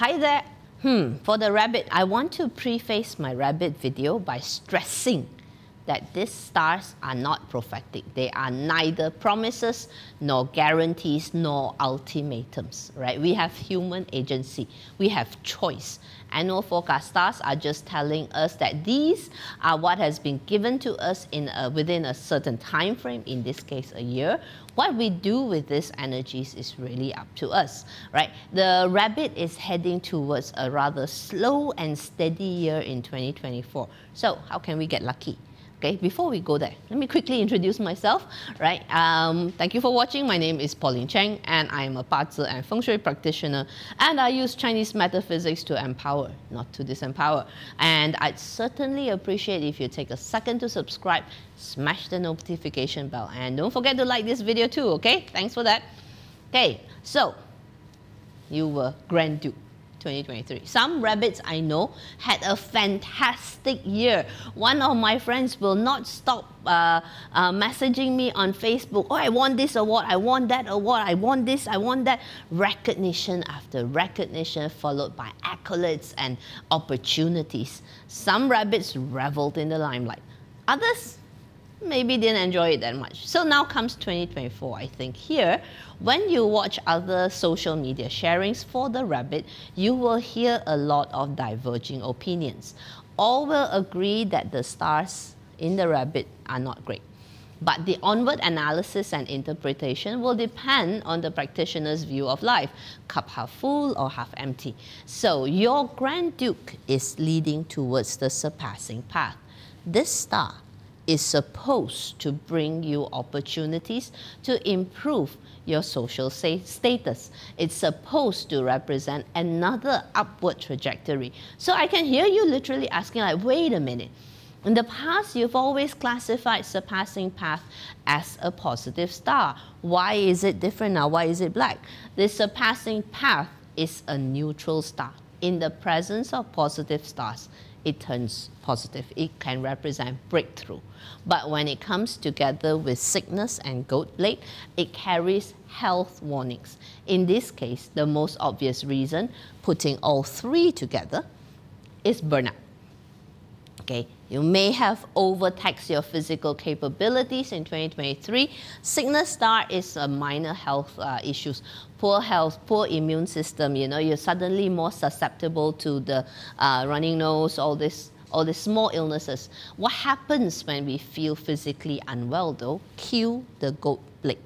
Hi there. Hmm, for the rabbit, I want to preface my rabbit video by stressing that these stars are not prophetic. They are neither promises nor guarantees nor ultimatums, right? We have human agency. We have choice. Annual forecast stars are just telling us that these are what has been given to us in a, within a certain time frame, in this case a year. What we do with these energies is really up to us, right? The rabbit is heading towards a rather slow and steady year in 2024. So how can we get lucky? Okay, before we go there, let me quickly introduce myself, right? Um, thank you for watching. My name is Paulynne Cheng, and I am a Bazi and Feng Shui practitioner, and I use Chinese metaphysics to empower, not to disempower. And I'd certainly appreciate if you take a second to subscribe, smash the notification bell, and don't forget to like this video too, okay? Thanks for that. Okay, so you were Grand Duke. 2023. Some rabbits I know had a fantastic year. One of my friends will not stop uh, uh, messaging me on Facebook. Oh, I want this award, I want that award, I want this, I want that. Recognition after recognition, followed by accolades and opportunities. Some rabbits reveled in the limelight. Others maybe didn't enjoy it that much. So now comes 2024, I think. Here, when you watch other social media sharings for the rabbit, you will hear a lot of diverging opinions. All will agree that the stars in the rabbit are not great. But the onward analysis and interpretation will depend on the practitioner's view of life, cup half full or half empty. So your Grand Duke is leading towards the surpassing path. This star is supposed to bring you opportunities to improve your social status. It's supposed to represent another upward trajectory. So I can hear you literally asking like, wait a minute. In the past, you've always classified surpassing path as a positive star. Why is it different now? Why is it black? The surpassing path is a neutral star. In the presence of positive stars, it turns positive. It can represent breakthrough. But when it comes together with sickness and goat blade, it carries health warnings. In this case, the most obvious reason, putting all three together, is burnout. Okay, you may have overtaxed your physical capabilities in 2023. Sickness star is a minor health uh, issues. Poor health, poor immune system, you know, you're suddenly more susceptible to the uh, running nose, all this all these small illnesses. What happens when we feel physically unwell though? Cue the goat blade,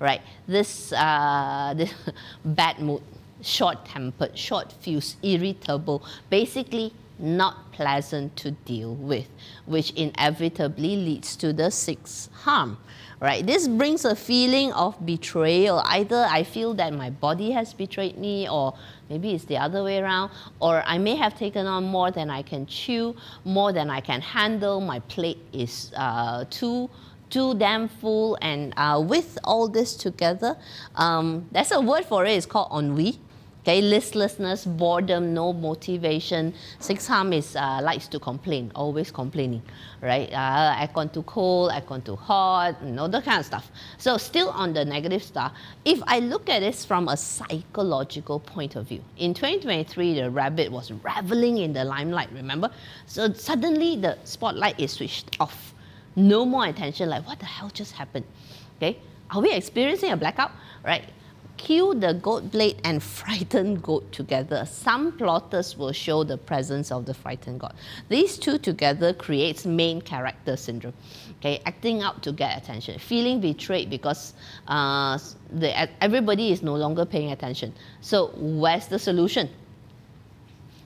right? This, uh, this bad mood, short-tempered, short-fused, irritable, basically not pleasant to deal with, which inevitably leads to the sixth harm. Right? This brings a feeling of betrayal. Either I feel that my body has betrayed me, or maybe it's the other way around, or I may have taken on more than I can chew, more than I can handle. My plate is uh, too too damn full, and uh, with all this together, um, there's a word for it. It's called ennui Okay, listlessness, boredom, no motivation. Six harm is uh, likes to complain, always complaining, right? Uh, aircon too cold, aircon too hot, you know, that kind of stuff. So still on the negative star, if I look at this from a psychological point of view, in 2023, the rabbit was reveling in the limelight, remember? So suddenly the spotlight is switched off. No more attention, like what the hell just happened? Okay, are we experiencing a blackout? Right? Cue the goat blade and frightened goat together. Some plotters will show the presence of the frightened goat. These two together creates main character syndrome. Okay, acting out to get attention, feeling betrayed because uh, the, everybody is no longer paying attention. So where's the solution?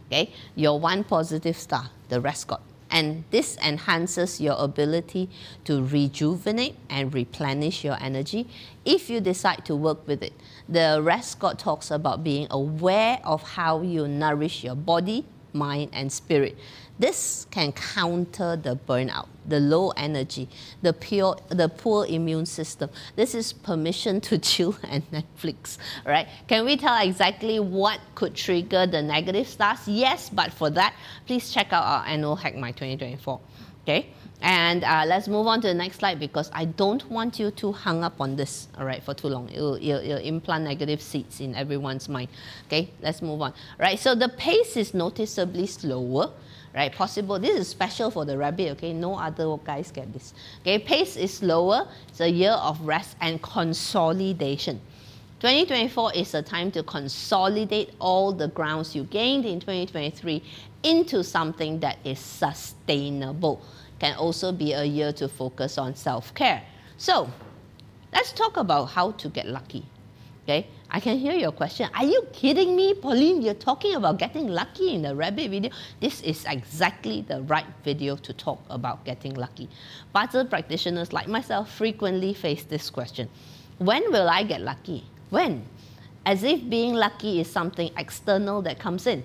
Okay, your one positive star, the rest got and this enhances your ability to rejuvenate and replenish your energy if you decide to work with it. The rest God talks about being aware of how you nourish your body, mind, and spirit. This can counter the burnout, the low energy, the pure, the poor immune system. This is permission to chill and Netflix, right? Can we tell exactly what could trigger the negative stars? Yes, but for that, please check out our annual Hack My 2024. Okay, and uh, let's move on to the next slide because I don't want you to hang up on this, all right, for too long. It'll implant negative seeds in everyone's mind. Okay, let's move on. Right, so the pace is noticeably slower right? Possible, this is special for the rabbit, okay? No other guys get this. Okay, pace is slower. It's a year of rest and consolidation. 2024 is a time to consolidate all the grounds you gained in 2023 into something that is sustainable can also be a year to focus on self-care. So let's talk about how to get lucky. Okay, I can hear your question. Are you kidding me, Paulynne? You're talking about getting lucky in the rabbit video. This is exactly the right video to talk about getting lucky. Bazi practitioners like myself frequently face this question. When will I get lucky? When? As if being lucky is something external that comes in.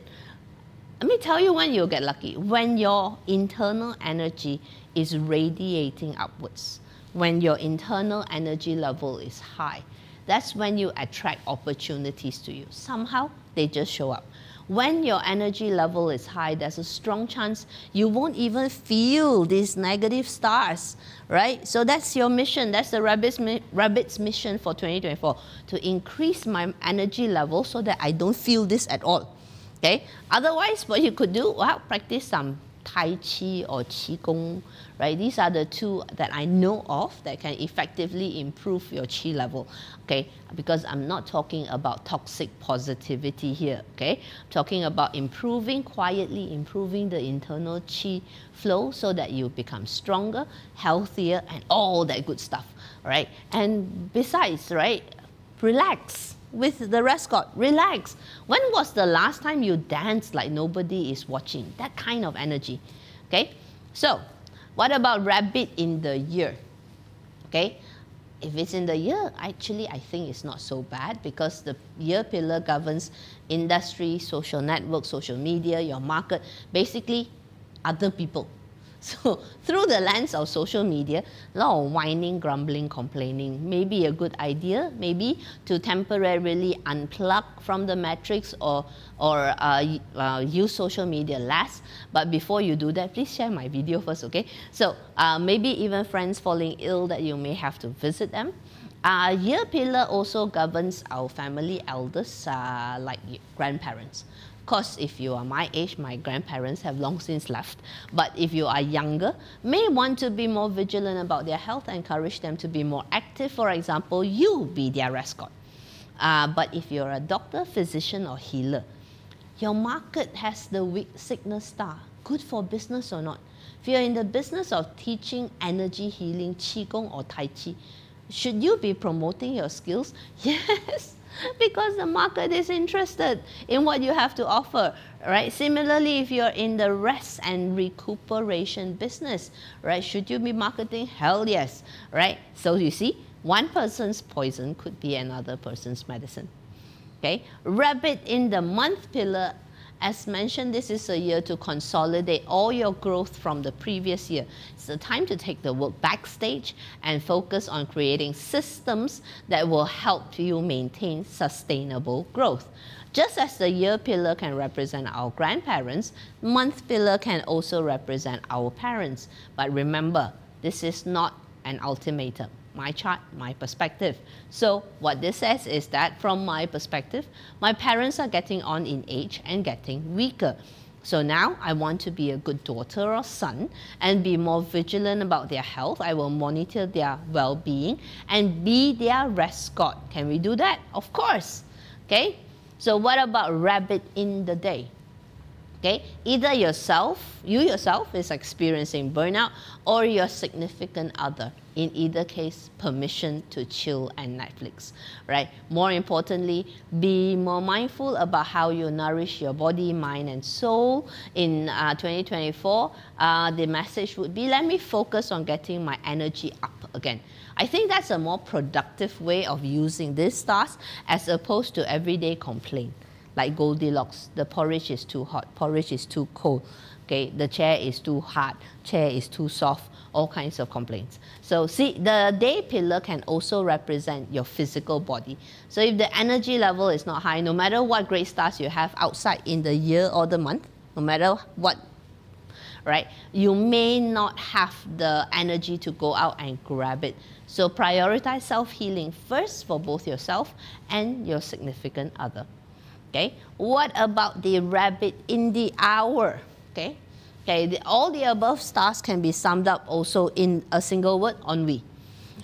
Let me tell you when you'll get lucky. When your internal energy is radiating upwards, when your internal energy level is high, that's when you attract opportunities to you. Somehow they just show up. When your energy level is high, there's a strong chance you won't even feel these negative stars, right? So that's your mission. That's the rabbit's, rabbit's mission for 2024 to increase my energy level so that I don't feel this at all. Okay. Otherwise, what you could do, well, practice some Tai Chi or Qi Qigong, right? These are the two that I know of that can effectively improve your Qi level, okay? Because I'm not talking about toxic positivity here, okay? I'm talking about improving, quietly improving the internal Qi flow so that you become stronger, healthier, and all that good stuff, right? And besides, right, relax with the Rescott. Relax. When was the last time you danced like nobody is watching? That kind of energy. Okay? So, what about rabbit in the year? Okay? If it's in the year, actually, I think it's not so bad because the year pillar governs industry, social network, social media, your market, basically other people. So through the lens of social media, a lot of whining, grumbling, complaining may be a good idea, maybe to temporarily unplug from the matrix or, or uh, uh, use social media less. But before you do that, please share my video first, okay? So uh, maybe even friends falling ill that you may have to visit them. Uh, year pillar also governs our family elders, uh, like grandparents course, if you are my age, my grandparents have long since left. But if you are younger, may want to be more vigilant about their health, encourage them to be more active. For example, you be their Rescott. Uh, but if you're a doctor, physician, or healer, your market has the weak signal star. Good for business or not? If you're in the business of teaching energy healing, Qigong or Tai Chi, should you be promoting your skills? Yes. because the market is interested in what you have to offer, right? Similarly, if you're in the rest and recuperation business, right? Should you be marketing? Hell yes, right? So you see, one person's poison could be another person's medicine. Okay, rabbit in the month pillar as mentioned, this is a year to consolidate all your growth from the previous year. It's the time to take the work backstage and focus on creating systems that will help you maintain sustainable growth. Just as the year pillar can represent our grandparents, month pillar can also represent our parents. But remember, this is not an ultimatum my chart, my perspective. So what this says is that from my perspective, my parents are getting on in age and getting weaker. So now I want to be a good daughter or son and be more vigilant about their health. I will monitor their well-being and be their Rescott. Can we do that? Of course. Okay. So what about rabbit in the day? Okay, either yourself, you yourself is experiencing burnout or your significant other. In either case, permission to chill and Netflix, right? More importantly, be more mindful about how you nourish your body, mind, and soul. In uh, 2024, uh, the message would be, let me focus on getting my energy up again. I think that's a more productive way of using this stars as opposed to everyday complaint like Goldilocks. The porridge is too hot, porridge is too cold. Okay, the chair is too hard, chair is too soft, all kinds of complaints. So see, the day pillar can also represent your physical body. So if the energy level is not high, no matter what great stars you have outside in the year or the month, no matter what right? You may not have the energy to go out and grab it. So prioritize self-healing first for both yourself and your significant other. Okay, what about the rabbit in the hour? Okay, okay, the, all the above stars can be summed up also in a single word, ennui.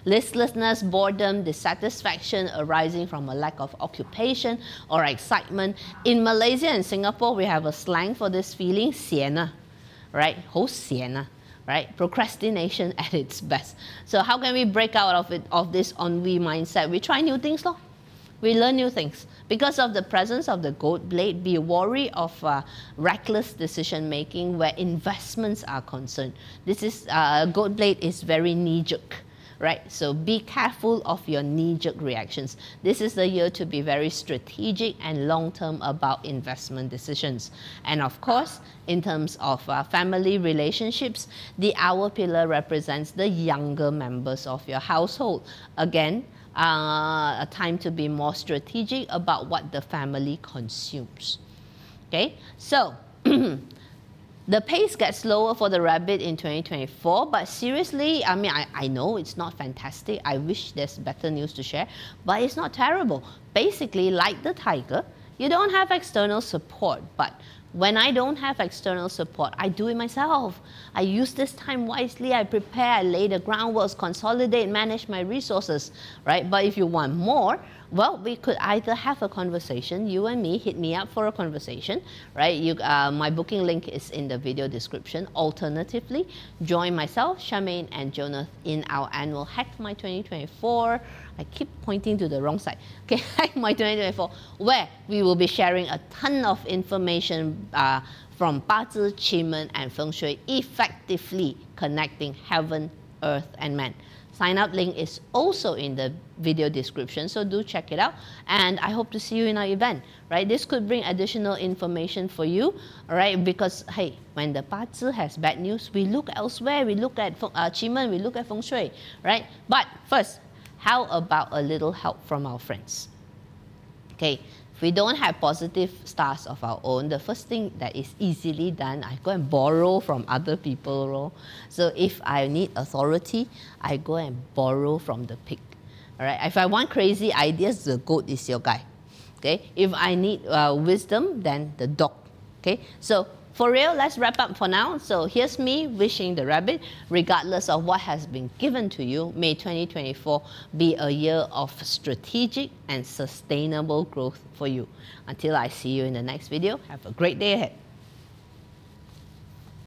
Listlessness, boredom, dissatisfaction arising from a lack of occupation or excitement. In Malaysia and Singapore, we have a slang for this feeling, sienna, right? Ho sienna right? Procrastination at its best. So how can we break out of it of this ennui mindset? We try new things, lor. We learn new things. Because of the presence of the goat blade, be wary of uh, reckless decision making where investments are concerned. This is uh, goat blade is very knee jerk right? So be careful of your knee-jerk reactions. This is the year to be very strategic and long-term about investment decisions. And of course, in terms of uh, family relationships, the hour pillar represents the younger members of your household. Again, uh, a time to be more strategic about what the family consumes. Okay, so The pace gets slower for the rabbit in 2024, but seriously, I mean, I, I know it's not fantastic. I wish there's better news to share, but it's not terrible. Basically, like the tiger, you don't have external support, but when I don't have external support, I do it myself. I use this time wisely, I prepare, I lay the groundwork, consolidate, manage my resources, right? But if you want more, well, we could either have a conversation, you and me, hit me up for a conversation, right? You, uh, my booking link is in the video description. Alternatively, join myself, Charmaine, and Jonath in our annual Hack My 2024. I keep pointing to the wrong side. Okay, Hack My 2024, where we will be sharing a ton of information uh, from Bazi, Qigong, and Feng Shui, effectively connecting heaven, earth, and man. Sign up link is also in the video description, so do check it out. And I hope to see you in our event, right? This could bring additional information for you, right? Because, hey, when the Bazi has bad news, we look elsewhere, we look at uh, we look at Feng Shui, right? But first, how about a little help from our friends? Okay, we don't have positive stars of our own, the first thing that is easily done, I go and borrow from other people. So if I need authority, I go and borrow from the pig. All right. If I want crazy ideas, the goat is your guy. Okay. If I need uh, wisdom, then the dog. Okay. So for real, let's wrap up for now. So here's me wishing the rabbit, regardless of what has been given to you, may 2024 be a year of strategic and sustainable growth for you. Until I see you in the next video, have a great day ahead.